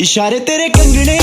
इशारे तेरे कंगने